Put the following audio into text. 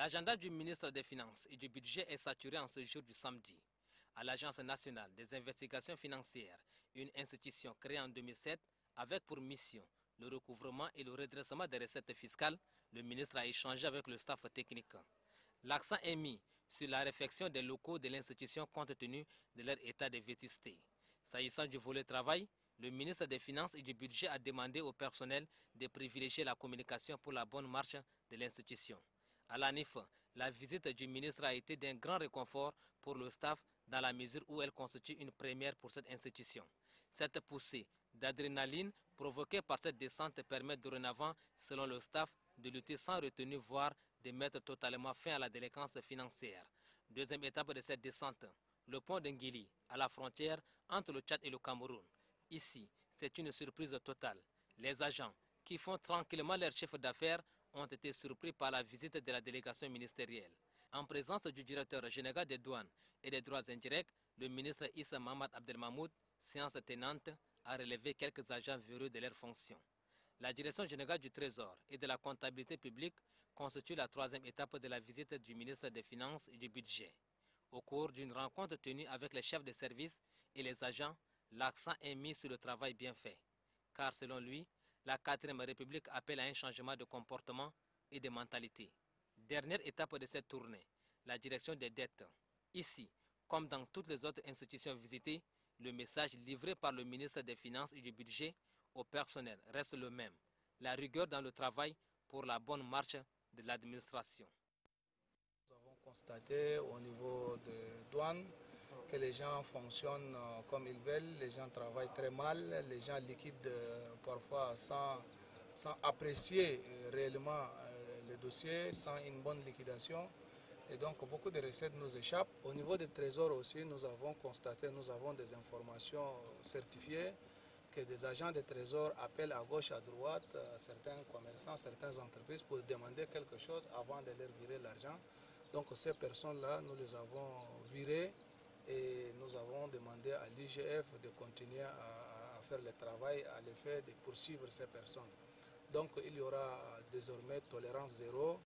L'agenda du ministre des Finances et du Budget est saturé en ce jour du samedi. À l'Agence nationale des investigations financières, une institution créée en 2007 avec pour mission le recouvrement et le redressement des recettes fiscales, le ministre a échangé avec le staff technique. L'accent est mis sur la réflexion des locaux de l'institution compte tenu de leur état de vétusté. S'agissant du volet travail, le ministre des Finances et du Budget a demandé au personnel de privilégier la communication pour la bonne marche de l'institution. À la NIF, la visite du ministre a été d'un grand réconfort pour le staff dans la mesure où elle constitue une première pour cette institution. Cette poussée d'adrénaline provoquée par cette descente permet dorénavant, selon le staff, de lutter sans retenue, voire de mettre totalement fin à la délinquance financière. Deuxième étape de cette descente, le pont d'Engili, à la frontière entre le Tchad et le Cameroun. Ici, c'est une surprise totale. Les agents, qui font tranquillement leur chef d'affaires, ont été surpris par la visite de la délégation ministérielle. En présence du directeur général des douanes et des droits indirects, le ministre Issa Mahmoud Abdelmahmoud, séance tenante, a relevé quelques agents véreux de leurs fonctions. La direction générale du Trésor et de la comptabilité publique constitue la troisième étape de la visite du ministre des Finances et du Budget. Au cours d'une rencontre tenue avec les chefs de service et les agents, l'accent est mis sur le travail bien fait. Car selon lui, la 4ème République appelle à un changement de comportement et de mentalité. Dernière étape de cette tournée, la direction des dettes. Ici, comme dans toutes les autres institutions visitées, le message livré par le ministre des Finances et du Budget au personnel reste le même. La rigueur dans le travail pour la bonne marche de l'administration. Nous avons constaté au niveau que les gens fonctionnent euh, comme ils veulent, les gens travaillent très mal, les gens liquident euh, parfois sans, sans apprécier euh, réellement le dossier, sans une bonne liquidation. Et donc beaucoup de recettes nous échappent. Au niveau des trésors aussi, nous avons constaté, nous avons des informations certifiées que des agents de trésor appellent à gauche, à droite certains commerçants, certaines entreprises pour demander quelque chose avant de leur virer l'argent. Donc ces personnes-là, nous les avons virées et nous avons demandé à l'IGF de continuer à, faire le travail à l'effet de poursuivre ces personnes. Donc il y aura désormais tolérance zéro.